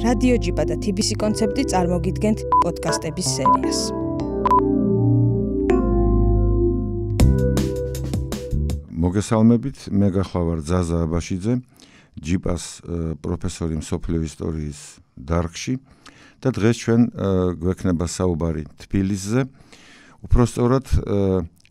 რადიო ჯიბა და TBC კონცეფტი წარმოგიდგენთ პოდკასტების სერიას. მოგესალმებით, მე გახლავარ ზაზა აბაშიძე, ჯიპას პროფესორი მსოფლიო ისტორიის დარგში და დღეს ჩვენ გვექნება საუბარი თბილისზე. უпроსტორად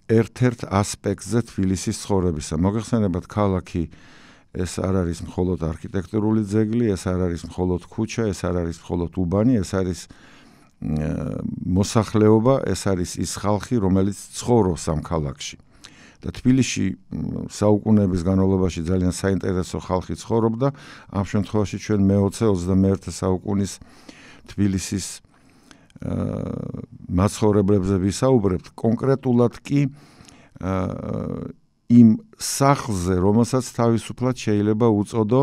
ერთ-ერთ ასპექტზე თბილისის ცხოვრებისა. მოგეხსენებათ, ქალაქი აა ეს არ არის მხოლოდ არქიტექტურული ძეგლი, ეს არ არის მხოლოდ ქუჩა, ეს არ არის მხოლოდ უბანი, ეს არის მოსახლეობა, ეს არის ის ხალხი, რომელიც ცხოვრობს ამ ქალაქში. და თბილისში საუკუნეების განმავლობაში ძალიან საინტერესო ხალხი ცხოვრობდა. ამ შემთხვევაში ჩვენ მე-20-21 საუკუნის თბილისის აა მაცხოვრებლებზე ვისაუბრებთ, კონკრეტულად კი აა იმ სახლზე, რომელსაც თავისუფლად შეიძლება უწოდო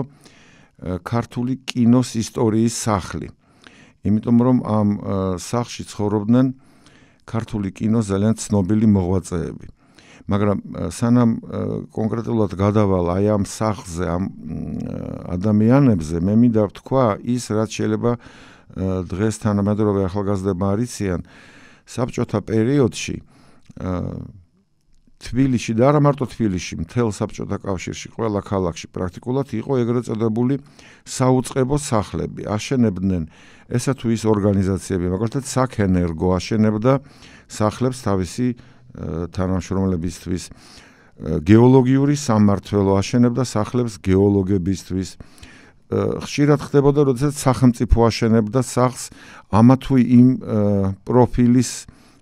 ქართული კინოს ისტორიის სახლი. იმიტომ რომ ამ სახლში ცხოვრობდნენ ქართული კინოს ძალიან ცნობილი მოღვაწეები. მაგრამ სანამ კონკრეტულად გადავალ აი ამ სახლზე, ამ ადამიანებზე, მე მინდა ვთქვა ის, რაც შეიძლება დღეს თანამედროვე ახალგაზრდებმა არიციან საბჭოთა პერიოდში თბილისში და არა მარტო თბილისში, მთელ საბჭოთა კავშირში, ყველა ქალაქში პრაქტიკულად იყო ეგრეთ წოდებული საუწყებო სახლები. აშენებდნენ ესა თუ ის ორგანიზაციები, მაგალითად საქენერგო აშენებდა სახლებს თავისი თანამშრომლებისთვის. გეოლოგიური სამმართველო აშენებდა სახლებს გეოლოგებისთვის. ხშირად ხდებოდა, როდესაც სახელმწიფო აშენებდა სახლს ამა თუ იმ პროფილის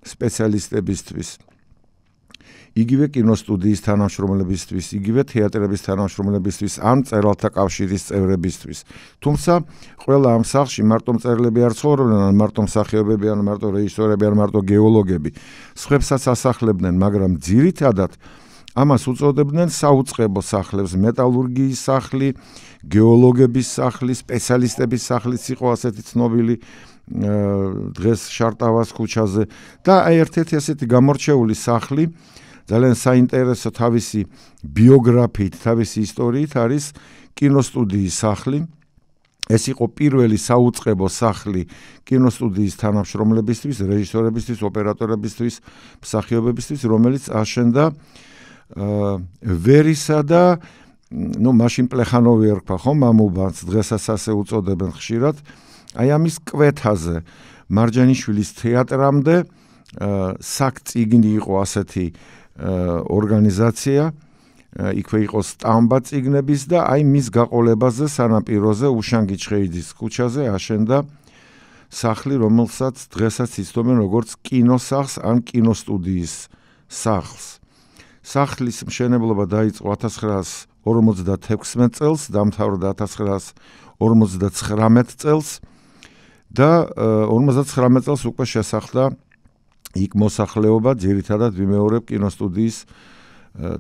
სპეციალისტებისთვის. იგივე კინოსტუდიის თანამშრომლებისთვის, იგივე თეატრების თანამშრომლებისთვის, ამ წერალთა კავშირის წევრებისთვის. თუმცა, ყველა ამ სახლში მარტო მწერლები არ ცხოვრობდნენ, ან მარტო მსახიობები, ან მარტო რეჟისორები, ან მარტო გეოლოგები. სხვებსაც ასახლებდნენ, მაგრამ ძირითადად ამას უწოდებდნენ საუწყებო სახლებს, მეტალურგიის სახლი, გეოლოგების სახლი, სპეციალისტების სახლიც იყო ასეთი ცნობილი დღეს შარტავას ქუჩაზე და აი ერთ-ერთი ასეთი გამორჩეული სახლი ძალიან საინტერესო თავისი ბიოგრაფიით, თავისი ისტორიით არის კინოსტუდიის სახლი. ეს იყო პირველი საუწყებო სახლი კინოსტუდიის თანამშრომლებისთვის, რეჟისორებისთვის, ოპერატორებისთვის, მსახიობებისთვის, რომელიც აშენდა აა ვერისა და ну машин плеханови ერქვა ხო მამუბანს დღესაც ასე უწოდებენ ხშირად აი ამის კვეთაზე მარჯანიშვილის თეატრამდე საქციგნი იყო ასეთი ორგანიზაცია იქვე იყო სტამბა ციგნების და აი მის გაყოლებაზე სანაპიროზე უშანგი ჩხეიძის ქუჩაზე აშენდა სახლი რომელსაც დღესაც იცნობენ როგორც კინოსახლს ან კინოსტუდიის სახლს. სახლის მშენებლობა დაიწყო 1956 წელს დამთავრდა 1959 წელს და 59 წელს უკვე შესახდა იქ მოსახლეობა ძირითადად ვიმეორებ კინოსტუდიის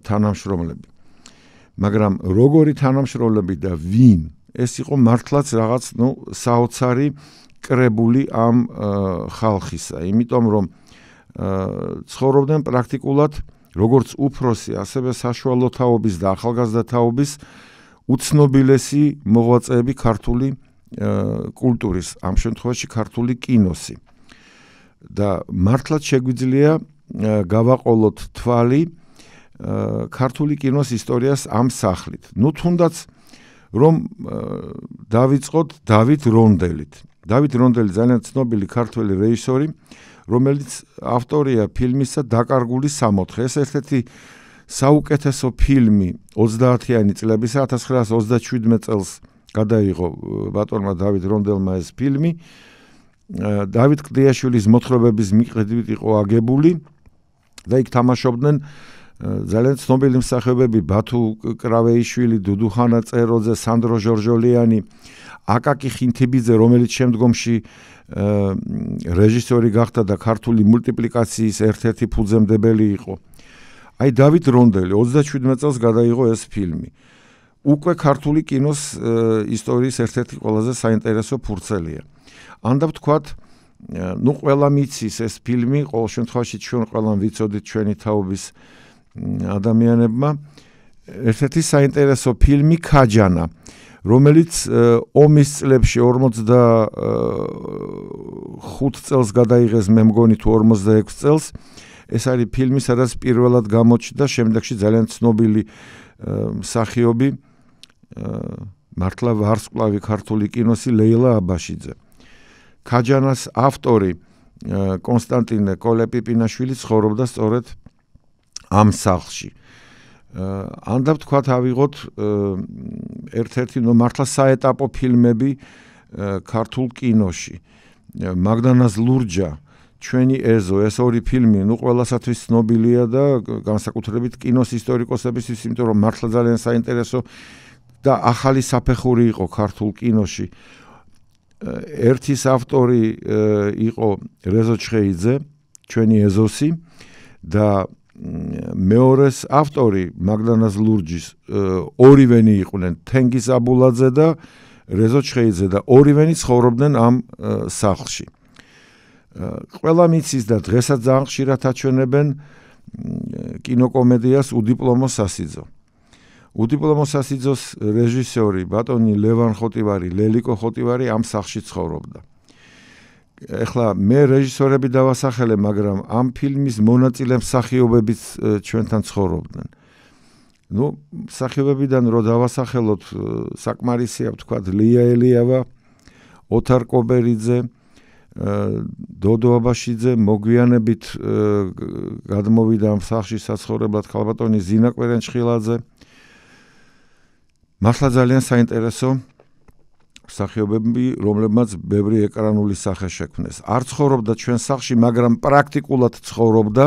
თანამშრომლები. მაგრამ როგორი თანამშრომლები და ვინ? ეს იყო მართლაც რაღაც, ну, საოცარი კრებული ამ ხალხისა, იმიტომ რომ ცხოვრობდნენ პრაქტიკულად როგორც უფროსი, ასევე საშუალო თაობის და ახალგაზრდა თაობის უცნობილესი მოღვაწეები ქართული კულტურის, ამ შემთხვევაში ქართული კინოსი. და მართლაც შეგვიძლია გავაყოლოთ თვალი ქართული კინოს ისტორიას ამ სახლით. ნუ თუნდაც რომ დავიწყოთ დავით რონდელით. დავით რონდელი ძალიან ცნობილი ქართველი რეჟისორი, რომელიც ავტორია ფილმისა დაკარგული სამოთხე. ეს ერთ-ერთი საუკეთესო ფილმი 30-იანი წლების 1927 წელს გადაიღო ბატონმა დავით რონდელმა ეს ფილმი. დავით კლდიაშვილის მოთხრობების მიხედვით იყო აგებული და იქ თამაშობდნენ ძალიან ცნობილი მსახიობები ბათუ კრავეიშვილი, დუდუხანა წეროძე, სანდრო ჟორჟოლიანი, აკაკი ხინთიბიძე, რომელიც შემდგომში რეჟისორი გახდა და ქართული მულტიპლიკაციის ერთ-ერთი ფუძემდებელი იყო. აი დავით რონდელი 27 წელს გადაიღო ეს ფილმი. უკვე ქართული კინოს ისტორიის ერთ-ერთი ყველაზე საინტერესო ფურცელია. ანდა ვთქვათ, ну, ყველა მიცის ეს ფილმი, ყოველ შემთხვევაში ჩვენ ყველამ ვიცოდით ჩვენი თაობის ადამიანებმა. ერთ-ერთი საინტერესო ფილმი ქაჯანა, რომელიც ომის წლებში 45 წელს გადაიღეს მე მგონი თუ 46 წელს ეს არის ფილმი სადაც პირველად გამოჩნდა შემდეგში ძალიან ცნობილი მსახიობი მართლა ვარსკვლავი ქართული კინოსი ლეილა აბაშიძე ქაჯანას ავტორი კონსტანტინე კოლეპიპინაშვილი ცხოვრობდა სწორედ ამ სახლში. ან და ვთქვათ ავიღოთ ერთ-ერთი ნუ მართლა საეტაპო ფილმები ქართულ კინოში. მაგდანას ლურჯა, ჩვენი ეზო, ეს ორი ფილმი, ნუ ყველასათვის ცნობილია და განსაკუთრებით კინოს ისტორიკოსებისთვის, იმიტომ რომ მართლა ძალიან საინტერესო და ახალი საფეხური იყო ქართულ კინოში. ერთის ავტორი იყო რეზო ჩხეიძე, ჩვენი ეზოსი და მეორეს ავტორი მაგდანას ლურჯის ორივენი იყვნენ თენგიზ აბულაძე და რეზო ჩხეიძე და ორივენი ცხოვრობდნენ ამ სახლში. ყველა მიცის და დღესაც ძალიან ხშირად აჩვენებენ კინოკომედიას უდიპლომო სასიძო. უდიპლომო სასიძოს რეჟისორი ბატონი ლევან ხოტივარი, ლელიკო ხოტივარი ამ სახლში ცხოვრობდა. ეხლა მე რეჟისორები დავასახელე, მაგრამ ამ ფილმის მონაწილე მსახიობებიც ჩვენთან ცხოვრობდნენ. ну, მსახიობებიდან რო დავასახელოთ, საკმარისია ვთქვა ლია ელიავა, ოთარ კობერიძე, დოდო აბაშიძე მოგვიანებით გადმოვიდა ამ სახლში საცხოვრებლად ქალბატონი ზინა კვერენჩხილაძე. მართლა ძალიან საინტერესო სახეობები, რომლებმაც ბევრი ეკრანული სახე შექმნეს. არ ცხოვრობდა ჩვენ სახში, მაგრამ პრაქტიკულად ცხოვრობდა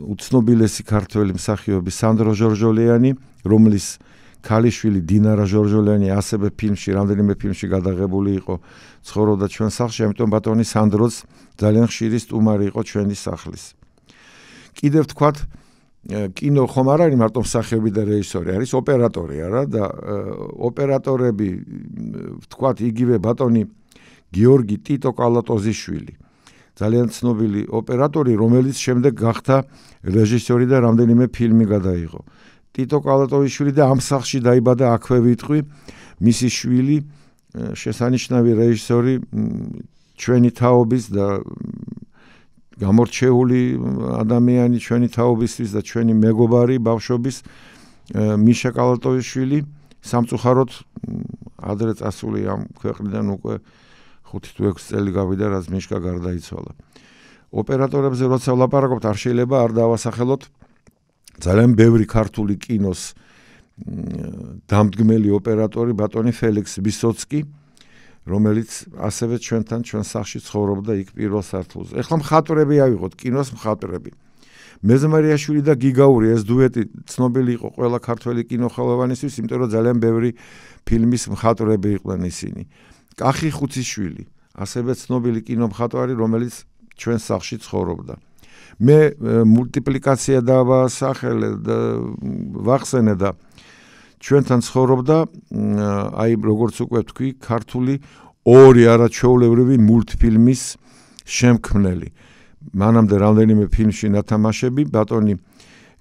უცნობილესი ქართველი მსახიობი სანდრო ჟორჟოლიანი, რომლის ქალიშვილი დინარა ჟორჟოლიანი ასევე ფილმში, რამდენიმე ფილმში გადაღებული იყო, ცხოვრობდა ჩვენ სახში, ამიტომ ბატონი სანდროც ძალიან ხშირი სტუმარი იყო ჩვენი სახლის. კიდევ თქვათ, კინო ხომ არ არის მარტო მსახიობი და რეჟისორი, არის ოპერატორი, არა და ოპერატორები ვთქვათ იგივე ბატონი გიორგი ტიტო კალატოზიშვილი. ძალიან ცნობილი ოპერატორი, რომელიც შემდეგ გახდა რეჟისორი და რამდენიმე ფილმი გადაიღო. ტიტო კალატოზიშვილი და ამ სახში დაიბადა აქვე ვიტყვი, მისი შვილი შესანიშნავი რეჟისორი ჩვენი თაობის და გამორჩეული ადამიანი ჩვენი თაობისთვის და ჩვენი მეგობარი ბავშვობის მიშა კალატოიშვილი სამწუხაროდ ადრე წასული ამ ქვეყნიდან უკვე 5 თუ 6 წელი გავიდა რაც მიშკა გარდაიცვალა. ოპერატორებზე როცა ვლაპარაკობთ არ შეიძლება არ დავასახელოთ ძალიან ბევრი ქართული კინოს დამდგმელი ოპერატორი ბატონი ფელიქს ვისოცკი რომელიც ასევე ჩვენთან ჩვენ სახში ცხოვრობდა იქ პირველ სართულზე. ეხლა მხატვრები ავიღოთ, კინოს მხატვრები. მეზმარიაშვილი და გიგაური ეს დუეტი ცნობილი იყო ყველა ქართველი კინოხელოვანისთვის, იმიტომ რომ ძალიან ბევრი ფილმის მხატვრები იყვნენ ისინი. კახი ხუციშვილი, ასევე ცნობილი კინომხატვარი, რომელიც ჩვენ სახში ცხოვრობდა. მე მულტიპლიკაცია დავასახელე და ვახსენე და ჩვენთან ცხოვრობდა აი როგორც უკვე თქვი ქართული ორი არაჩვეულებრივი მულტფილმის შემქმნელი მანამდე რამდენიმე ფილმში ნათამაშები ბატონი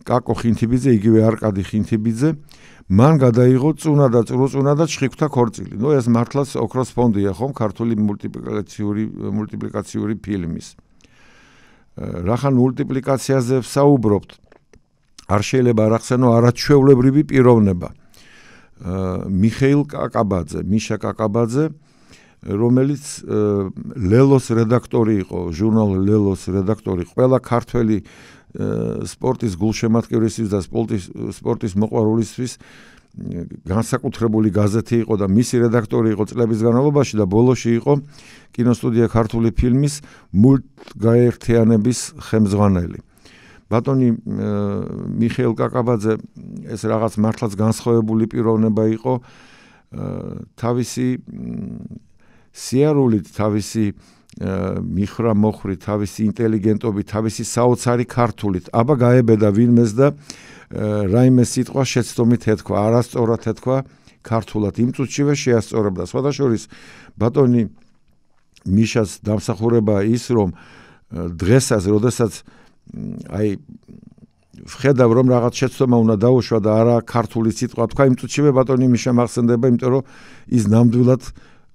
კაკო ხინთიბიძე იგივე არკადი ხინთიბიძე მან გადაიღო წუნა და წრუწუნა და ჩხიკვთა ქორწილი. ნუ ეს მართლაც ოქროს ფონდია ხომ ქართული მულტიპლიკაციური მულტიპლიკაციური ფილმის. რახან მულტიპლიკაციაზე ვსაუბრობთ? არ შეიძლება არ ახსენო არაჩვეულებრივი პიროვნება. მიხეილ კაკაბაძე, მიშა კაკაბაძე, რომელიც ლელოს რედაქტორი იყო, ჟურნალ ლელოს რედაქტორი, ყველა ქართველი სპორტის გულშემატკივრისთვის და სპორტის სპორტის მოყვარულისთვის განსაკუთრებული გაზეთი იყო და მისი რედაქტორი იყო წლების განმავლობაში და ბოლოში იყო კინოსტუდია ქართული ფილმის მულტგაერთიანების ხელმძღვანელი. ბატონი მიხეილ კაკაბაძე ეს რაღაც მართლაც განსხვავებული პიროვნება იყო. თავისი სიარულით თავისი მიხრა მოხრი თავისი ინტელიგენტობით თავისი საოცარი ქართულით. აბა გაებედა ვინმეს და რაიმე სიტყვა შეცდომით ეთქვა არასწორად ეთქვა ქართულად. იმ წუთშივე შეასწორებდა. სხვადასხვის ბატონი მიშას დამსახურება ის რომ დღესაც როდესაც აი ვხედავ რომ რაღაც შეცდომა უნდა დაუშვა და არა ქართული სიტყვა თქვა. იმ წუთშივე ბატონი მიშა მახსენდება იმიტომ რომ ის ნამდვილად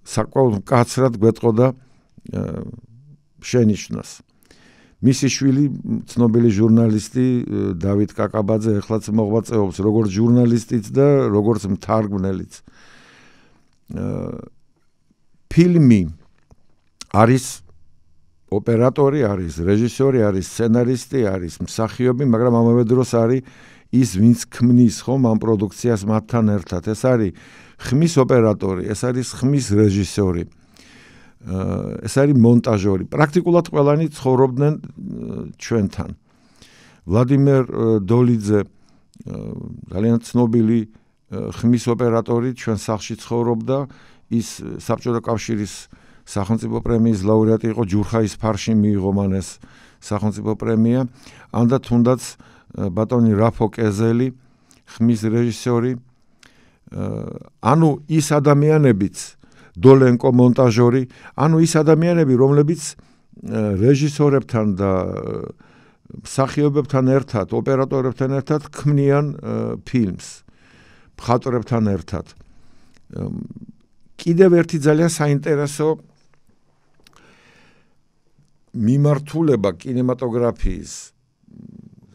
საკმაოდ კაცრად გვეტყოდა შენიშნას. მისი შვილი ცნობილი ჟურნალისტი დავით კაკაბაძე ეხლაც მოღვაწეობს როგორც ჟურნალისტიც და როგორც მთარგმნელიც. ფილმი არის ოპერატორი არის, რეჟისორი არის, სცენარისტი არის, მსახიობი, მაგრამ ამავე დროს არის ის, ვინც ქმნის ხომ ამ პროდუქციას მათთან ერთად. ეს არის ხმის ოპერატორი, ეს არის ხმის რეჟისორი. ეს არის მონტაჟორი. პრაქტიკულად ყველანი ცხოვრობდნენ ჩვენთან. ვლადიმერ დოლიძე ძალიან ცნობილი ხმის ოპერატორი ჩვენ სახლში ცხოვრობდა. ის საბჭოთა კავშირის სახელმწიფო პრემიის ლაურეატი იყო ჯურხაის ფარში მიიღო მან ეს სახელმწიფო პრემია. ანდა თუნდაც ბატონი რაფო კეზელი ხმის რეჟისორი ანუ ის ადამიანებიც დოლენკო მონტაჟორი ანუ ის ადამიანები რომლებიც რეჟისორებთან და მსახიობებთან ერთად ოპერატორებთან ერთად ქმნიან ფილმს მხატვრებთან ერთად. კიდევ ერთი ძალიან საინტერესო მიმართულება კინემატოგრაფიის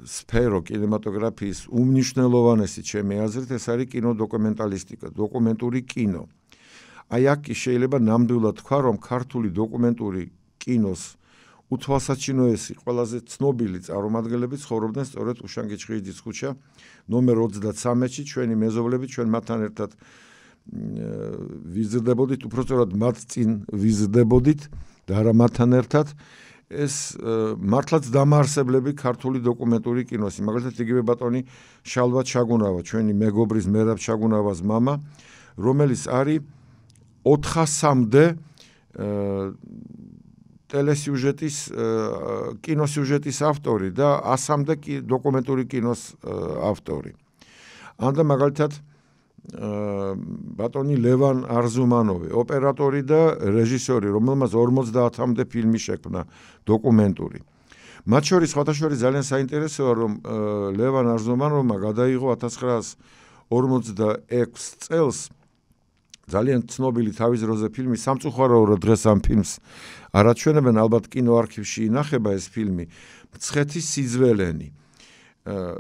სფერო კინემატოგრაფიის უმნიშვნელოვანესი ჩემი აზრით ეს არის კინოდოკუმენტალისტიკა, დოკუმენტური კინო. აი აქ შეიძლება ნამდვილად თქვა, რომ ქართული დოკუმენტური კინოს უთვალსაჩინოესი ყველაზე ცნობილი წარმომადგენლები ცხოვრობდნენ სწორედ უშანგიჩხის დისკუჩა ნომერ 33-ში ჩვენი მეზობლები ჩვენ მათთან ერთად ვიზრდებოდით, უფრო სწორად მათ წინ ვიზრდებოდით და არა მათთან ერთად ეს მართლაც დამაარსებლები ქართული დოკუმენტური კინოსი, მაგალითად იგივე ბატონი შალვა ჩაგუნავა, ჩვენი მეგობრის მერაბ ჩაგუნავას мама, რომელიც არის 400-მდე ტელესიუჟეტის კინოსიუჟეტის ავტორი და 100-მდე დოკუმენტური კინოს ავტორი. ანდა მაგალითად ბატონი ლევან არზუმანოვი, ოპერატორი და რეჟისორი, რომელმაც 50-მდე ფილმი შექმნა დოკუმენტური. მათ შორის სხვათაშორის ძალიან საინტერესოა, რომ ლევან არზუმანოვმა გადაიღო 1946 წელს ძალიან ცნობილი თავის დროზე ფილმი სამწუხაროა დღეს ამ ფილმს არაჩვენებენ ალბათ კინოარქივში ინახება ეს ფილმი. მცხეთის სიძველენი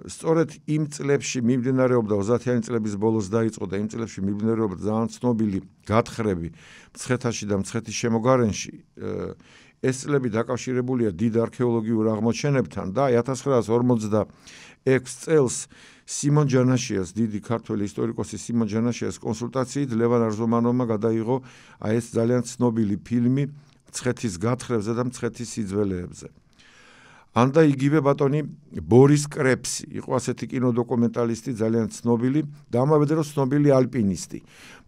სწორედ იმ წლებში მიმდინარეობდა 30-იანი წლების ბოლოს დაიწყო და იმ წლებში მიმდინარეობდა ძალიან ცნობილი გათხრები მცხეთაში და მცხეთის შემოგარენში. ეს წლები დაკავშირებულია დიდ არქეოლოგიურ აღმოჩენებთან და 1956 წელს სიმონ ჯანაშიას დიდი ქართველი ისტორიკოსი სიმონ ჯანაშიას კონსულტაციით ლევან არზომანოვმა გადაიღო აი ეს ძალიან ცნობილი ფილმი მცხეთის გათხრებზე და მცხეთის სიძველეებზე ანდა იგივე ბატონი ბორის კრეფსი იყო ასეთი კინოდოკუმენტალისტი ძალიან ცნობილი და ამავე დროს ცნობილი ალპინისტი.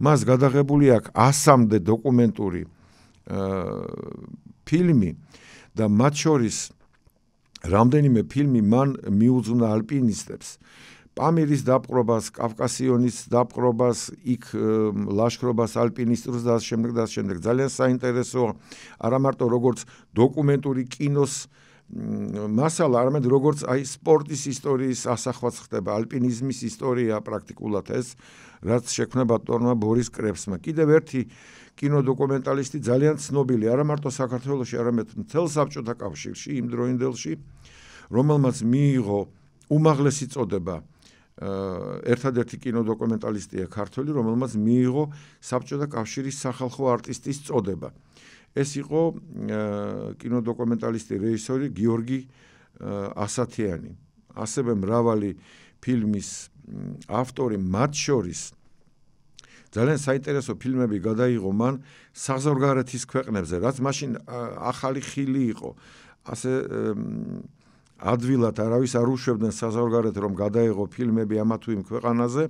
მას გადაღებული აქვს 100-მდე დოკუმენტური ფილმი და მათ შორის რამდენიმე ფილმი მან მიუძღვნა ალპინისტებს. პამირის დაპყრობას, კავკასიონის დაპყრობას, იქ ლაშქრობას ალპინისტურს და ამ შემდეგ და ამ შემდეგ ძალიან საინტერესო არა მარტო როგორც დოკუმენტური კინოს მასალა არამედ როგორც აი სპორტის ისტორიის ასახვაც ხდება ალპინიზმის ისტორია პრაქტიკულად ეს რაც შექმნება ტორმა ბორის კრებსმა. კიდევ ერთი კინოდოკუმენტალისტი ძალიან ცნობილი არა მარტო საქართველოსში არამედ მთელ საბჭოთა კავშირში იმ დროინდელში რომელმაც მიიღო უმაღლესი წოდება ერთადერთი კინოდოკუმენტალისტია ქართველი რომელმაც მიიღო საბჭოთა კავშირის სახალხო არტისტის წოდება ეს იყო კინოდოკუმენტალისტი რეჟისორი გიორგი ასათიანი. ასევე მრავალი ფილმის ავტორი მათ შორის ძალიან საინტერესო ფილმები გადაიღო მან საზღვარგარეთის ქვეყნებზე რაც მაშინ ახალი ხილი იყო. ასე ადვილად არავის არ უშვებდნენ საზღვარგარეთ რომ გადაიღო ფილმები ამა თუ იმ ქვეყანაზე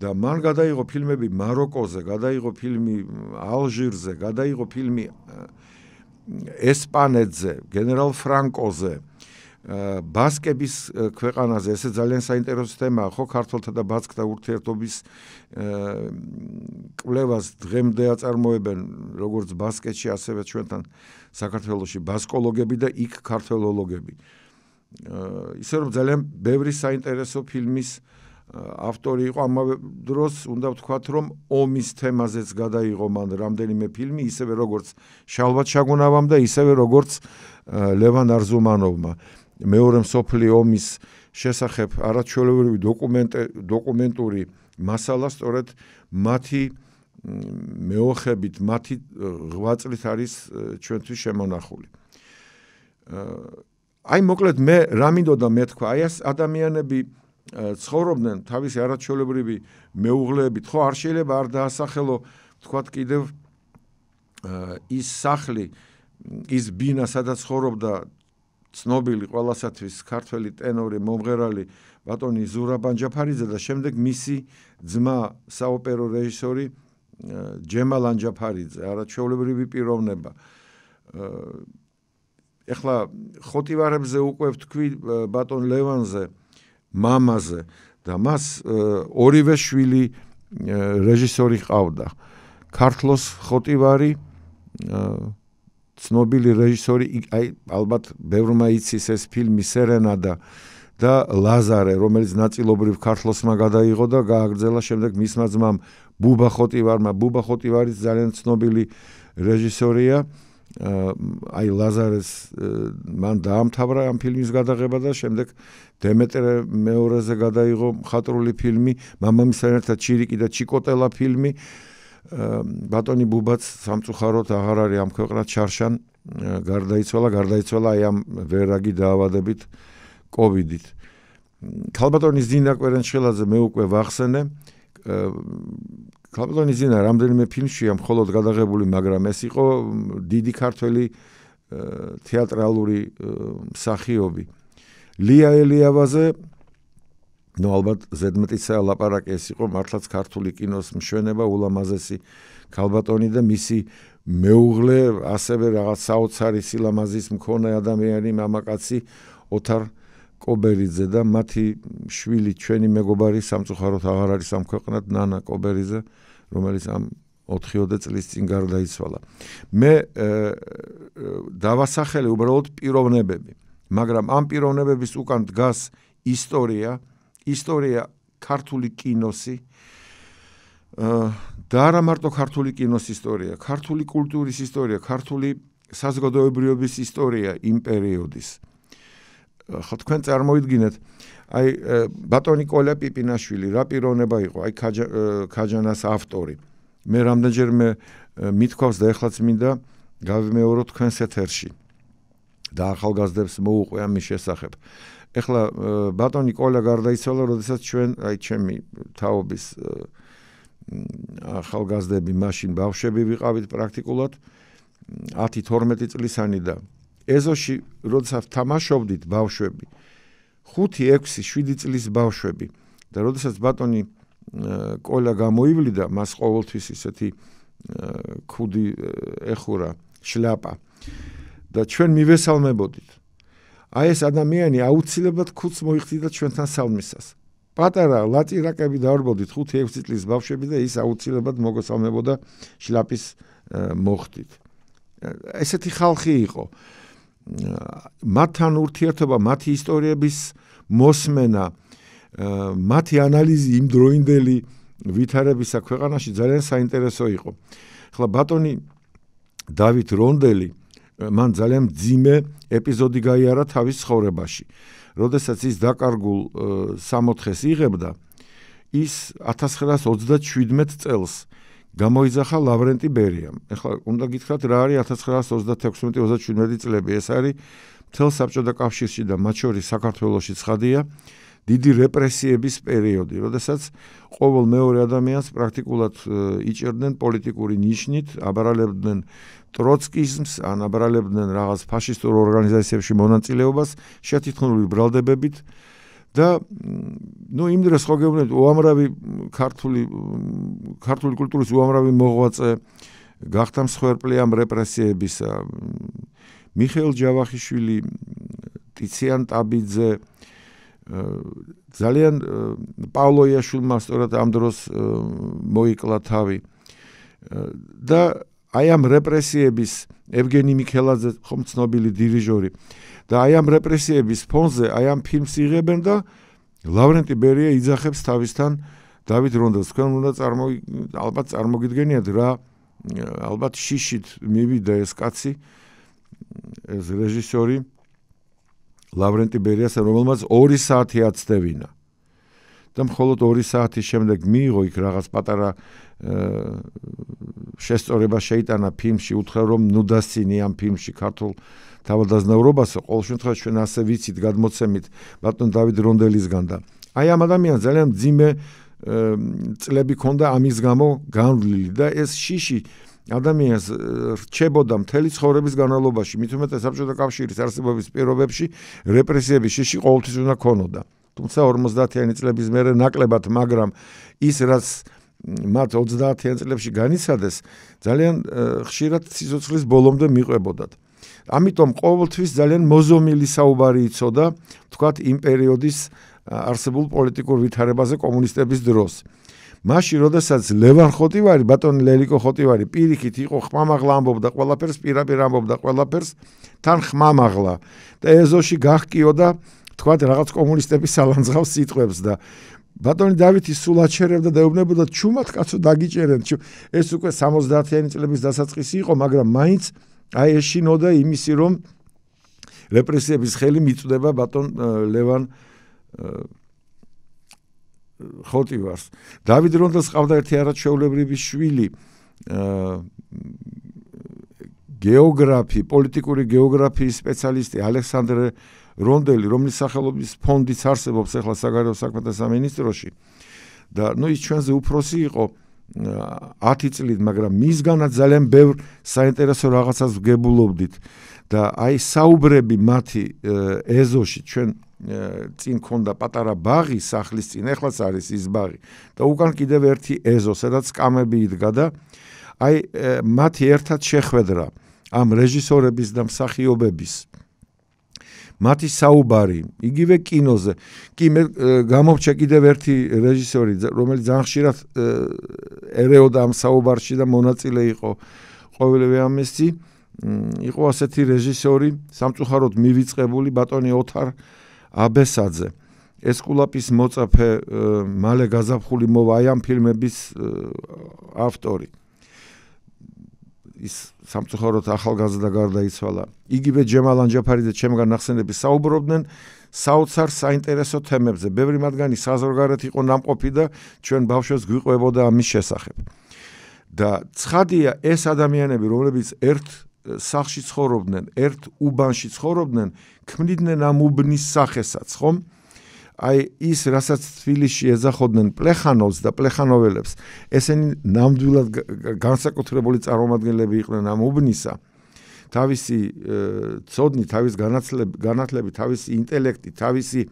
და მან გადაიღო ფილმები მაროკოზე, გადაიღო ფილმი ალჟირზე, გადაიღო ფილმი ესპანეთზე, გენერალ ფრანკოზე, ბასკების ქვეყანაზე, ესე ძალიან საინტერესო თემაა, ხო, ქართულთა და ბასკთა ურთიერთობის კვლევას დღემდე აწარმოებენ როგორც ბასკეთში, ასევე ჩვენთან საქართველოსში ბასკოლოგები და იქ ქართველოლოგები. ისე რომ ძალიან ბევრი საინტერესო ფილმის ავტორი იყო ამავე დროს უნდა ვთქვათ რომ ომის თემაზეც გადაიღო მან რამდენიმე ფილმი ისევე როგორც შალვათ შაგუნავამ და ისევე როგორც ლევან არზუმანოვმა მეორე მსოფლიო ომის შესახებ არაჩვეულებრივი დოკუმენტი დოკუმენტური მასალა სწორედ მათი მეოხებით მათი ღვაწლით არის ჩვენთვის შემონახული. აი მოკლედ მე რა მინდოდა მეთქვა, აი ეს ადამიანები ცხოვრობდნენ თავისი არაჩვეულებრივი მეუღლეებით, ხო არ შეიძლება არ დაასახელო თქვათ კიდევ ის სახლი, ის ბინა, სადაც ცხოვრობდა ცნობილი ყველასათვის ქართველი ტენორი, მომღერალი ბატონი ზურაბან ჯაფარიძე და შემდეგ მისი ძმა საოპერო რეჟისორი ჯემალ ანჯაფარიძე, არაჩვეულებრივი პიროვნება. ეხლა ხოტივარებზე უკვე ვთქვი ბატონ ლევანზე, მამაზე და მას ორივე შვილი რეჟისორი ყავდა. ქართლოს ხოტივარი ცნობილი რეჟისორი აი ალბათ ბევრმა იცის ეს ფილმი სერენადა და ლაზარე რომელიც ნაწილობრივ ქართლოსმა გადაიღო და გააგრძელა შემდეგ მისმა ძმამ ბუბა ხოტივარმა ბუბა ხოტივარი ძალიან ცნობილი რეჟისორია აი ლაზარეს მან დაამთავრა ამ ფილმის გადაღება და შემდეგ დემეტრე მეორეზე გადაიღო მხატვრული ფილმი მამამისთან ერთად ჩირიკი და ჩიკოტელა ფილმი. ბატონი ბუბაც სამწუხაროდ აღარ არის ამ ქვეყნად ჩარშან გარდაიცვალა გარდაიცვალა აი ამ ვერაგი დაავადებით კოვიდით. ქალბატონის ძინა კვერენჩხელაძე მე უკვე ვახსენე. ქალბატონის ძინა რამდენიმე ფილმშია მხოლოდ გადაღებული მაგრამ ეს იყო დიდი ქართველი თეატრალური მსახიობი ლია ელიავაზე. ნუ ალბათ ზედმეტისა ლაპარაკი ეს იყო მართლაც ქართული კინოს მშვენება ულამაზესი ქალბატონი და მისი მეუღლე ასევე რაღაც საოცარი სილამაზის მქონე ადამიანი მამაკაცი ოთარ კობერიძე და მათი შვილი ჩვენი მეგობარი სამწუხაროდ აღარ არის ამ ქვეყნად ნანა კობერიძე რომელიც ამ 4-20 წლის წინ გარდაიცვალა. მე დავასახელე უბრალოდ პიროვნებები მაგრამ ამ პიროვნებების უკან დგას ისტორია ისტორია ქართული კინოსი და არა მარტო ქართული კინოს ისტორია, ქართული კულტურის ისტორია, ქართული საზოგადოებრიობის ისტორია იმ პერიოდის. ხო თქვენ წარმოიდგინეთ, აი ბატონი კოლა პიპინაშვილი რა პიროვნება იყო, აი ქაჯანას ავტორი. მე რამდენჯერმე მithქვავს და ეხლაც მინდა გავიმეორო თქვენს ეთერში. და ახალგაზრდებს მოუყვე ამის შესახებ. ეხლა ბატონი კოლა გარდაიცვალა, როდესაც ჩვენ აი ჩემი თაობის ახალგაზრდები მაშინ ბავშვები ვიყავით პრაქტიკულად 10-12 წლისანი და ეზოში როდესაც თამაშობდით ბავშვები 5-6-7 წლის ბავშვები და როდესაც ბატონი კოლა გამოივლიდა მას ყოველთვის ისეთი ქუდი ეხურა შლაპა და ჩვენ მივესალმებოდით აი ეს ადამიანი აუცილებლად ქუდს მოიხდიდა ჩვენთან სალმისას. პატარა ლაწირაკები დაარბოდით 5-6 წლის ბავშვები და ის აუცილებლად მოგესალმებოდა შლაპის მოხდით. ესეთი ხალხი იყო. მათთან ურთიერთობა, მათი ისტორიების მოსმენა, მათი ანალიზი იმ დროინდელი ვითარებისა ქვეყანაში ძალიან საინტერესო იყო. ახლა ბატონი დავით რონდელი მან ძალიან ძიმე ეპიზოდი გაიარა თავის ცხოვრებაში. როდესაც ის დაკარგულ 64-ს იღებდა, ის 1927 წელს გამოიძახა ლავრენტი ბერიამ. ეხლა უნდა გითხრათ რა არის 1936-37 წლები. ეს არის მთელ საბჭოთა კავშირში და მათ შორის საქართველოსი ცხადია დიდი რეპრესიების პერიოდი, როდესაც ყოველ მეორე ადამიანს პრაქტიკულად იჭერდნენ პოლიტიკური ნიშნით, აბარალებდნენ ტროცკიზმს, ან აბარალებდნენ რაღაც ფაშისტურ ორგანიზაციებში მონაწილეობას შეთითხმული ბრალდებებით და ნუ იმ დროს ხო გეუბნებით უამრავი ქართული ქართული კულტურის უამრავი მოღვაწე გახდა მსხვერპლი ამ რეპრესიებისა მიხეილ ჯავახიშვილი ტიციან ტაბიძე ძალიან პავლო იაშვილმა სწორად ამ დროს მოიკლა თავი. და აი ამ რეპრესიების ევგენი მიქელაძე ხომ ცნობილი დირიჟორი და აი ამ რეპრესიების ფონზე აი ამ ფილმს იღებენ და ლავრენტი ბერია იძახებს თავისთან დავით რონდელს თქვენ უნდა წარმო ალბათ წარმოგიდგენიათ რა ალბათ შიშით მივიდა ეს კაცი ეს რეჟისორი ლავრენტი ბერიას რომელმაც 2 საათი აცდევინა. და მხოლოდ 2 საათის შემდეგ მიიღო იქ რაღაც პატარა შესწორება შეიტანა ფილმში უთხრა რომ ნუ დასცინი ამ ფილმში ქართულ თავადაზნაურობასო ყოველ შემთხვევაში ჩვენ ასე ვიცით გადმოცემით ბატონ დავით რონდელისგან და აი ამ ადამიანს ძალიან ძიმე წლები ქონდა ამის გამო განვლილი და ეს შიში ადამიანს რჩებოდა მთელი ცხოვრების განმავლობაში მით უმეტეს საბჭოთა კავშირის არსებობის პირობებში რეპრესიების შიში ყოველთვის უნდა ქონოდა თუმცა 50-იანი წლების მერე ნაკლებად მაგრამ ის რაც მათ 30-იან წლებში განიცადეს ძალიან ხშირად სიცოცხლის ბოლომდე მიყვებოდათ. ამიტომ ყოველთვის ძალიან მოზომილი საუბარი იწოდა, თქვათ იმ პერიოდის არსებულ პოლიტიკურ ვითარებაზე კომუნისტების დროს. მაშინ, როდესაც ლევან ხოტივარი, ბატონი ლელიკო ხოტივარი პირიქით იყო ხმამაღლა ამბობდა ყველაფერს, პირაპირ ამბობდა ყველაფერს, თან ხმამაღლა და ეზოში გახკიოდა თქვათ რაღაც კომუნისტების სალანძღავს სიტყვებს და ბატონი დავითი სულ აჩერებდა და ეუბნებოდა ჩუმად კაცო დაგიჭერენ ეს უკვე 70-იანი წლების დასაწყისი იყო მაგრამ მაინც აი ეშინოდა იმისი რომ რეპრესიების ხელი მიწდება ბატონ ლევან ხოტივარს დავით რონდელს ყავდა ერთი არაჩვეულებრივი შვილი გეოგრაფი პოლიტიკური გეოგრაფიის სპეციალისტი ალექსანდრე რონდელი, რომლის სახელობის ფონდიც არსებობს ახლა საგარეო საქმეთა სამინისტროში. და ნუ ის ჩვენზე უფროსი იყო 10 წლით, მაგრამ მისგანაც ძალიან ბევრ საინტერესო რაღაცას ვგებულობდით და აი საუბრები მათი ეზოში ჩვენ წინ ქონდა პატარა ბაღი სახლის წინ, ახლაც არის ის ბაღი. და უკან კიდევ ერთი ეზო, სადაც კამები იდგა და აი მათი ერთად შეხვედრა ამ რეჟისორების და მსახიობების. მათი საუბარი იგივე კინოზე. კი მე გამოვჩა კიდევ ერთი რეჟისორი რომელიც ძალიან ხშირად ერეოდა ამ საუბარში და მონაწილე იყო. ყოველივე ამისი იყო ასეთი რეჟისორი სამწუხაროდ მივიწყებული ბატონი ოთარ აბესაძე ესკულაპის მოწაფე მალე გაზაფხული მოვა აი ამ ფილმების ავტორი ის სამწუხაროდ ახალგაზრდა გარდაიცვალა. იგივე ჯემალ ანჯაფარიძე ჩემგან ნახსენები საუბრობდნენ საოცარ საინტერესო თემებზე. ბევრი მათგანი საზღვარგარეთ იყო ნამყოფი და ჩვენ ბავშვებს გვიყვებოდა ამის შესახებ. და ცხადია ეს ადამიანები, რომლებიც ერთ სახში ცხოვრობდნენ, ერთ უბანში ცხოვრობდნენ, ქმნიდნენ ამ უბნის სახესაც, ხომ? აი ის რასაც თბილისში ეძახოდნენ პლეხანოვს და პლეხანოველებს ესენი ნამდვილად განსაკუთრებული წარმომადგენლები იყვნენ ამ უბნისა თავისი ცოდნი თავის განათლები განათლები თავისი ინტელექტი თავისი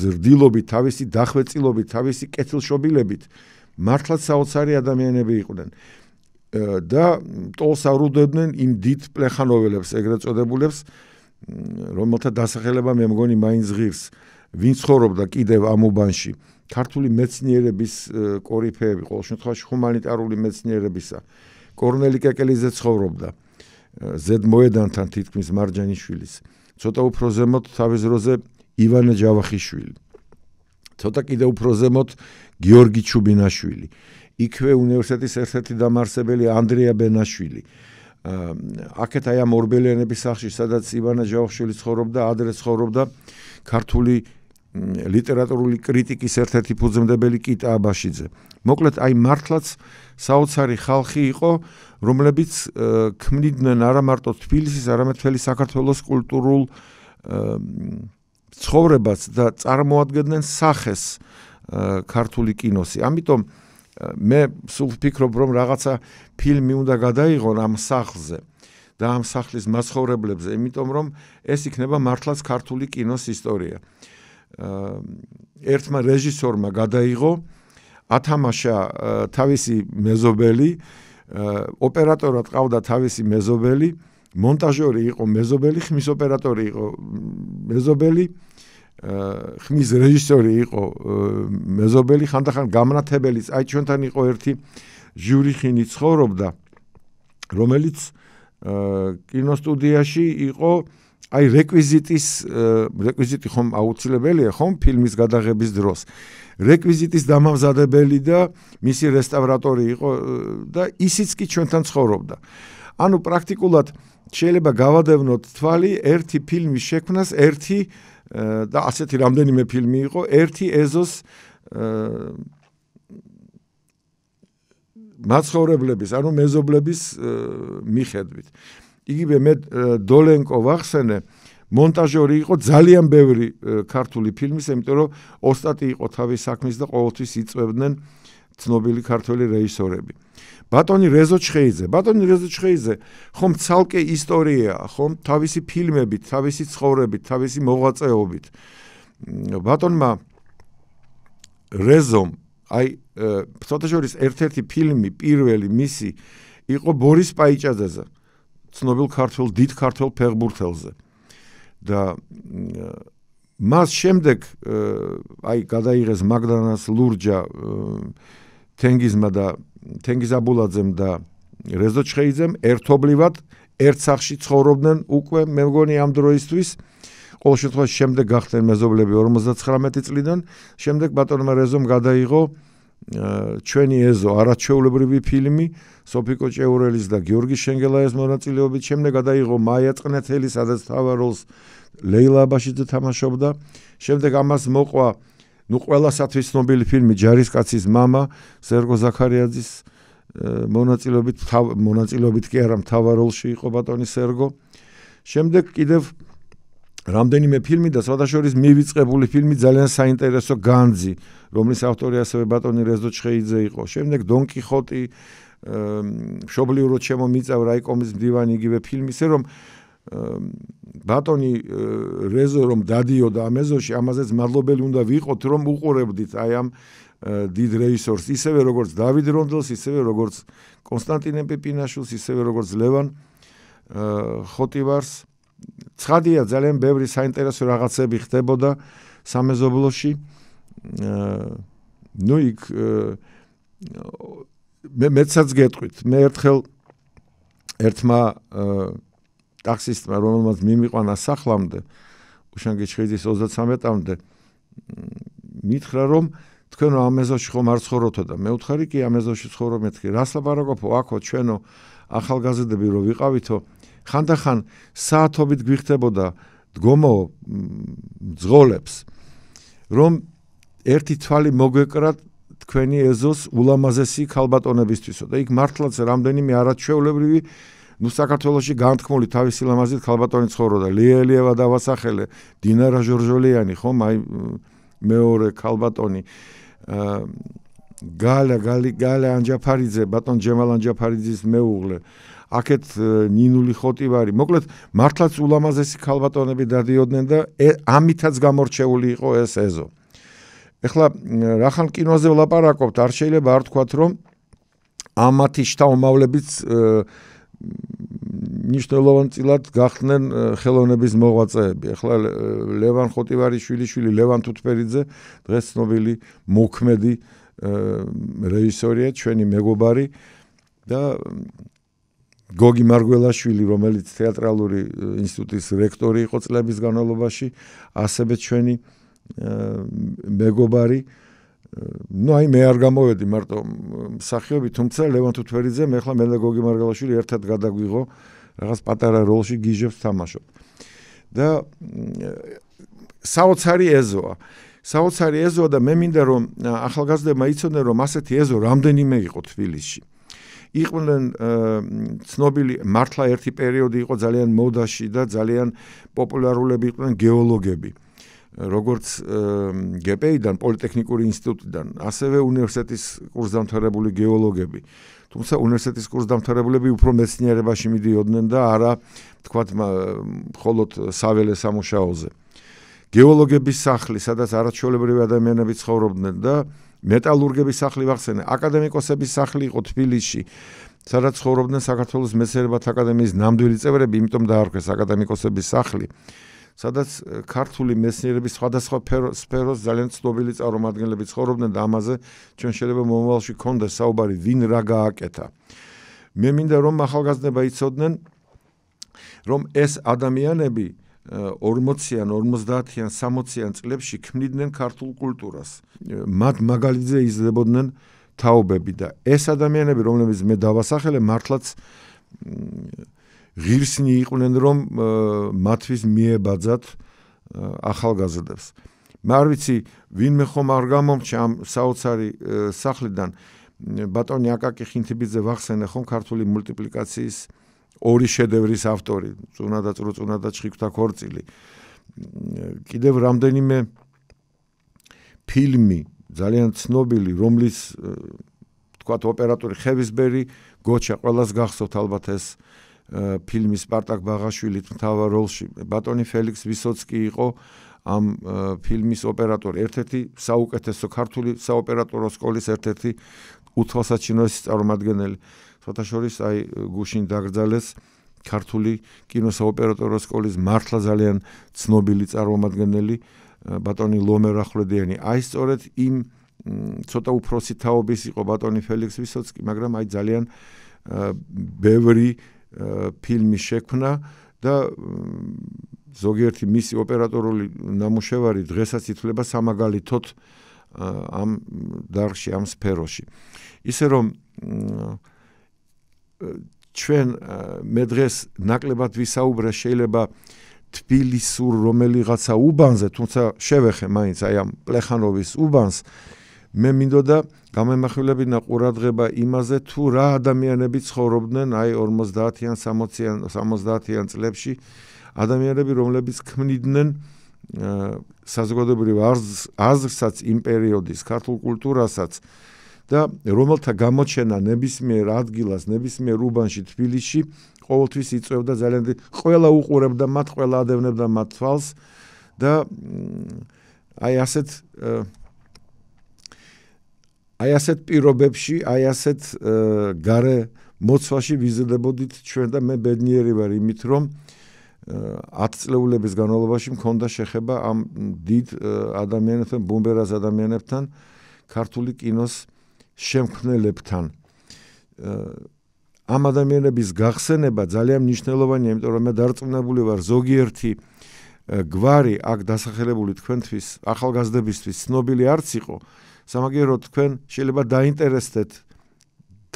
ზრდილობით თავისი დახვეწილობით თავისი კეთილშობილებით მართლაც საოცარი ადამიანები იყვნენ და ტოლს არუდებდნენ იმ დიდ პლეხანოველებს ეგრეთ წოდებულებს რომელთა დასახელება მე მგონი მაინც ღირს. ვინ ცხოვრობდა კიდევ ამ უბანში ქართული მეცნიერების კორიფეები ყოველ შემთხვევაში ჰუმანიტარული მეცნიერებისა. კორნელი კეკელიძე ცხოვრობდა ზედ მოედანთან თითქმის მარჯანიშვილის. ცოტა უფრო ზემოთ თავის დროზე ივანე ჯავახიშვილი. ცოტა კიდევ უფრო ზემოთ გიორგი ჩუბინაშვილი იქვე უნივერსიტეტის ერთ-ერთი დამაარსებელი ანდრია ბენაშვილი აქეთ აი ამ ორბელიანების სახლში სადაც ივანე ჯავახიშვილი ცხოვრობდა ადრე ცხოვრობდა ქართული ლიტერატურული კრიტიკის ერთ-ერთი ფუძემდებელი კიტა აბაშიძე. მოკლედ აი მართლაც საოცარი ხალხი იყო, რომლებიც ქმნიდნენ არა მარტო თბილისის, არამედ მთელი საქართველოს კულტურულ ცხოვრებას და წარმოადგენდნენ სახეს ქართული კინოსი. ამიტომ მე სულ ვფიქრობ, რომ რაღაცა ფილმი უნდა გადაიღონ ამ სახლზე და ამ სახლის მასხოვრებლებზე, იმიტომ რომ ეს იქნება მართლაც ქართული კინოს ისტორია. ერთმა რეჟისორმა გადაიღო ათამაშა თავისი მეზობელი ოპერატორად ყავდა თავისი მეზობელი მონტაჟორი იყო მეზობელი ხმის ოპერატორი იყო მეზობელი ხმის რეჟისორი იყო მეზობელი ხანდახან გამნათებელიც აი ჩვენთან იყო ერთი ჟური ხინი ცხოვრობდა რომელიც კინოსტუდიაში იყო აი რეკვიზიტის რეკვიზიტი ხომ აუცილებელია ხომ ფილმის გადაღების დროს. რეკვიზიტის დამამზადებელი და მისი რესტავრატორი იყო და ისიც კი ჩვენთან ცხოვრობდა. ანუ პრაქტიკულად შეიძლება გავადევნოთ თვალი ერთი ფილმის შექმნას ერთი და ასეთი რამდენიმე ფილმი იყო ერთი ეზოს მაცხოვრებლების ანუ მეზობლების მიხედვით იგივე მე დოლენკო ვახსენე მონტაჟორი იყო ძალიან ბევრი ქართული ფილმის, იმიტომ რომ ოსტატი იყო თავის საქმის და ყოველთვის იწვევდნენ ცნობილი ქართველი რეჟისორები. ბატონი რეზო ჩხეიძე, ბატონი რეზო ჩხეიძე, ხომ ცალკე ისტორიაა, ხომ თავისი ფილმებით, თავისი ცხოვრებით, თავისი მოღვაწეობით. ბატონმა რეზომ აი ფოტოჟურის ერთ-ერთი ფილმი, პირველი მისი იყო ბორის პაიჭაძეზე. ცნობილ ქართულ დიდ ქართულ ფეხბურთელზე. და მას შემდეგ აი გადაიღეს მაგდანას ლურჯა თენგიზმა და თენგიზ აბულაძემ და რეზო ჩხეიძემ ერთობლივად ერთ სახში ცხოვრობდნენ უკვე მე მგონი ამ დროისთვის. ყოველ შემთხვევაში შემდეგ გახდნენ მეზობლები 59 წლიდან. შემდეგ ბატონმა რეზომ გადაიღო ჩვენი ეზო არაჩვეულებრივი ფილმი სოფიკო ჭეურელის და გიორგი შენგელაის მონაწილეობით. შემდეგ გადაიღო მაია წნეთელი სადაც თავარ როლს ლეილა აბაშიძე თამაშობდა. შემდეგ ამას მოყვა ნუ ყველასათვის ცნობილი ფილმი ჯარისკაცის мама სერგო ზაქარიაძის მონაწილეობით მონაწილეობით კი არა თავარ როლში იყო ბატონი სერგო შემდეგ კიდევ რამდენიმე ფილმი და სხვადასხვის მივიწყებული ფილმი ძალიან საინტერესო განძი, რომლის ავტორი ასევე ბატონი რეზო ჩხეიძე იყო. შემდეგ დონ კიხოტი, შობლიურო ჩემო მიწავ რაიკომის მდივანი იგივე ფილმი, ისე რომ ბატონი რეზო რომ დადიოდა ამ ეზოში, ამაზეც მადლობელი უნდა ვიყოთ, რომ უყურებდით აი ამ დიდ რეჟისორს, ისევე როგორც დავიდ რონდელს, ისევე როგორც კონსტანტინე პიპინაშვილს, ისევე როგორც ლევან ხოტივარს. ცხადია ძალიან ბევრი საინტერესო რაღაცები ხდებოდა სამეზობლოში. ნუ იქ მე მეცაც გეტყვით. მე ერთხელ ერთმა ტაქსისტმა რომელმაც მიმიყვანა სახლამდე უშანგიჩხიძის 33-მდე მითხრა რომ თქვენ ამ ეზოში ხომ არ ცხოვრობთ და მე უთხარი კი ამ ეზოში ცხოვრობ მეთქი რას ლაპარაკობ? აქო ჩვენო ახალგაზრდები რო ვიყავითო ხანდახან საათობით გვიხდებოდა დგომო ძღოლებს რომ ერთი თვალი მოგვეკრათ თქვენი ეზოს ულამაზესი ქალბატონებისთვისო და იქ მართლაც რამდენიმე არაჩვეულებრივი ნუ საქართველოსი განთქმული თავისი ლამაზით ქალბატონი ცხოვრობდა ლიელიევა დავასახელე დინარა ჟორჟოლიანი ხომ აი მეორე ქალბატონი გალა გალი გალა ანჯაფარიძე ბატონ ჯემალ ანჯაფარიძის მეუღლე აქეთ ნინული ხოტივარი. მოკლედ მართლაც ულამაზესი ქალბატონები დადიოდნენ და ამითაც გამორჩეული იყო ეს ეზო. ეხლა რახან კინოზე ვლაპარაკობთ, არ შეიძლება არ თქვათ, რომ ამათი შთამომავლებიც ნიშნულოვანწილად გახდნენ ხელოვნების მოღვაწეები. ეხლა ლევან ხოტივარის შვილიშვილი ლევან თუთფერიძე დღეს ცნობილი მოქმედი რეჟისორია, ჩვენი მეგობარი და გოგი მარგველაშვილი, რომელიც თეატრალური ინსტიტუტის რექტორი იყო წლების განმავლობაში, ასევე ჩვენი მეგობარი. Ну აი მე არ გამოვედი მარტო მსახიობი, თუმცა ლევან თუთვერიძე მე ხლა მე და გოგი მარგველაშვილი ერთად გადაგვიღო რაღაც პატარა როლში გიჟებს თამაშობ. და საოცარი ეზოა. საოცარი ეზოა და მე მინდა რომ ახალგაზრდებმა იცოდნენ რომ ასეთი ეზო რამდენიმე იყო თბილისში. იყვნენ ცნობილი მართლა ერთი პერიოდი იყო ძალიან მოდაში და ძალიან პოპულარულები იყვნენ გეოლოგები როგორც გპ-დან პოლიტექნიკური ინსტიტუტიდან ასევე უნივერსიტეტის კურსდამთავრებული გეოლოგები. თუმცა უნივერსიტეტის კურსდამთავრებულები უფრო მეცნიერებაში მიდიოდნენ და არა თქვათ მხოლოდ საველე სამუშაოზე. გეოლოგების სახლი სადაც არაჩვეულებრივი ადამიანები ცხოვრობდნენ და მეტალურგების სახლი ვახსენე, აკადემიკოსების სახლი იყო თბილისში, სადაც ცხოვრობდნენ საქართველოს მეცნიერებათა აკადემიის ნამდვილი წევრები, იმიტომ დაარქვეს აკადემიკოსების სახლი. სადაც ქართული მეცნიერების სხვადასხვა სფეროს ძალიან ცნობილი წარმომადგენლები ცხოვრობდნენ და ამაზე ჩვენ შეიძლება მომავალში გქონდეს საუბარი, ვინ რა გააკეთა. მე მინდა რომ ახალგაზრდება იცოდნენ რომ ეს ადამიანები 40-იან, 50-იან, 60-იან წლებში ქმნიდნენ ქართულ კულტურას. მათ მაგალითზე იზრდებოდნენ თაობები და ეს ადამიანები, რომლებიც მე დავასახელე, მართლაც ღირსნი იყვნენ, რომ მათთვის მიებაძათ ახალგაზრდებს. არ ვიცი, ვინმე ხომ არ გამომჩა ამ საოცარი სახლიდან ბატონი აკაკი ხინთიბიძე ვახსენე ხომ ქართული მულტიპლიკაციის ორი შედევრის ავტორი, წუნა და წრუწუნა და ჩხიკვთა ქორწილი. კიდევ რამდენიმე ფილმი ძალიან ცნობილი, რომლის თქვათ ოპერატორი ხევისბერი გოჩა ყოველას გახსოვთ ალბათ ეს ფილმი სპარტაკ ბაღაშვილი მთავარ როლში. ბატონი ფელიქს ვისოცკი იყო ამ ფილმის ოპერატორი, ერთ-ერთი საუკეთესო ქართული საოპერატორო სკოლის ერთ-ერთი უთვალსაჩინოს წარმომადგენელი. ცოტა შორის აი გუშინ დაგრძალეს ქართული კინოსაოპერატორო სკოლის მართლა ძალიან ცნობილი წარმომადგენელი ბატონი ლომერ ახვლედიანი. აი სწორედ იმ ცოტა უფროსი თაობის იყო ბატონი ფელიქს ვისოცკი, მაგრამ აი ძალიან ბევრი ფილმი შექმნა და ზოგიერთი მისი ოპერატორული ნამუშევარი დღესაც ითვლება სამაგალითოდ ამ დარგში, ამ სფეროში. ისე რომ ჩვენ მე დღეს ნაკლებად ვისაუბრე შეიძლება თბილისურ რომელიღაცა უბანზე, თუმცა შევეხე მაინც აი ამ პლეხანოვის უბანს მე მინდოდა გამემახვილებინა ყურადღება იმაზე თუ რა ადამიანები ცხოვრობდნენ აი 50-იან 60-იან 70-იან წლებში. ადამიანები რომლებიც ქმნიდნენ საზოგადოებრივ აზრსაც იმ პერიოდის ქართულ კულტურასაც და რომელთა გამოჩენა ნებისმიერ ადგილას, ნებისმიერ უბანში თბილისში ყოველთვის იწევდა ძალიან ყველა უყურებდა მათ, ყველა ადევნებდა მათ თვალს და აი ასეთ აი ასეთ პირობებში, აი ასეთ gare მოცვაში ვიზრდებოდით ჩვენ და მე ბედნიერი ვარ იმით, რომ 10 წლეულების განმავლობაში მქონდა შეხება ამ დიდ ადამიანებთან, ბუმბერას ადამიანებთან, ქართული კინოს შემქმნელებთან. ამ ადამიანების გახსენება ძალიან მნიშვნელოვანია, იმიტომ რომ მე დარწმუნებული ვარ ზოგიერთი გვარი აქ დასახელებული თქვენთვის ახალგაზრდებისთვის ცნობილი არც იყო. სამაგერო თქვენ შეიძლება დაინტერესდეთ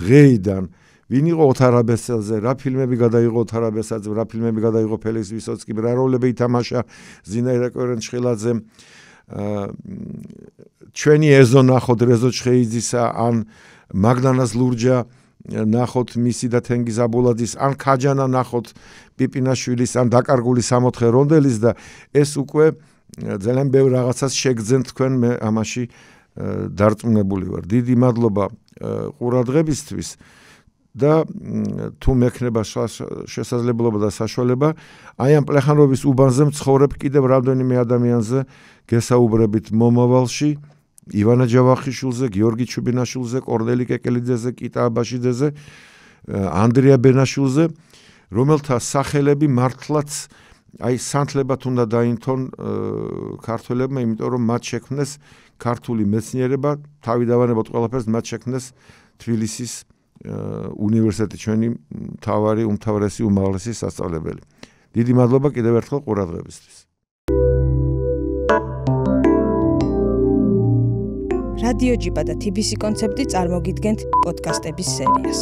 დღეიდან ვინ იყო ოთარაბესელზე, რა ფილმები გადაიღო ოთარაბესაძე, რა ფილმები გადაიღო ფელიქს ვისოცკი, რა როლები ითამაშა ზინაირა კვერენჩხილაძე. აა ჩვენი ეზო ნახოთ რეზო ჩხეიძისა ან მაგდანას ლურჯა ნახოთ მისი და თენგიზ აბულაძის ან ქაჯანა ნახოთ პიპინაშვილის ან დაკარგული სამოთხე რონდელის და ეს უკვე ძალიან ბევრ რაღაცას შეგძენ თქვენ მე ამაში დარწმუნებული ვარ. დიდი მადლობა ყურადღებისთვის. და თუ მექნება შესაძლებლობა და საშუალება, აი ამ პლეხანობის უბანზე მცხოვრებ კიდევ რამდენიმე ადამიანზე გესაუბრებით მომავალში, ივანა ჯავახიშვილზე, გიორგი ჩუბინაშვილზე, კორნელი კეკელიძეზე, კიტა აბაშიძეზე, ანდრია ბენაშვილზე, რომელთა სახელები მართლაც აი სანთლებად უნდა დაინთონ ქართველებმა, იმიტომ რომ მათ შექმნეს ქართული მეცნიერება, თავი დავანებოთ ყველაფერს მათ შექმნეს თბილისის უნივერსიტეტი ჩვენი თავარი უმთავრესი უმაღლესი სასწავლებელი. დიდი მადლობა კიდევ ერთხელ ყურადღებისთვის. რადიო ჯიბა და TBC კონცეფტი წარმოგიდგენთ პოდკასტების სერიას.